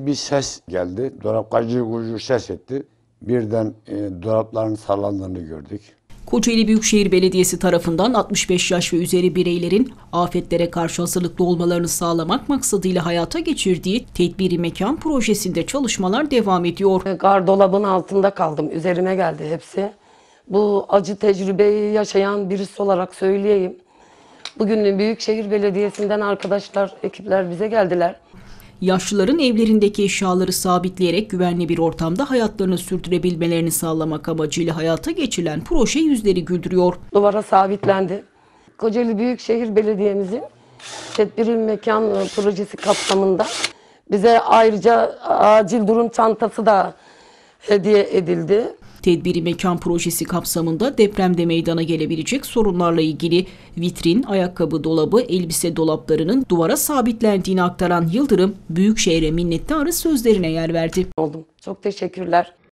Bir ses geldi. Dolap gacı gucu ses etti. Birden e, dolapların sallandığını gördük. Kocaeli Büyükşehir Belediyesi tarafından 65 yaş ve üzeri bireylerin afetlere karşı hazırlıklı olmalarını sağlamak maksadıyla hayata geçirdiği Tedbiri Mekan projesinde çalışmalar devam ediyor. Gardolabın altında kaldım. Üzerime geldi hepsi. Bu acı tecrübeyi yaşayan birisi olarak söyleyeyim. Bugün Büyükşehir Belediyesi'nden arkadaşlar, ekipler bize geldiler. Yaşlıların evlerindeki eşyaları sabitleyerek güvenli bir ortamda hayatlarını sürdürebilmelerini sağlamak amacıyla hayata geçirilen proje yüzleri güldürüyor. Duvara sabitlendi. Kocaeli Büyükşehir Belediye'mizin tedbiri mekan projesi kapsamında bize ayrıca acil durum çantası da hediye edildi. Tedbiri Mekan projesi kapsamında depremde meydana gelebilecek sorunlarla ilgili vitrin, ayakkabı dolabı, elbise dolaplarının duvara sabitlendiğini aktaran Yıldırım, Büyükşehir'e minnettarı sözlerine yer verdi. Oldum. Çok teşekkürler.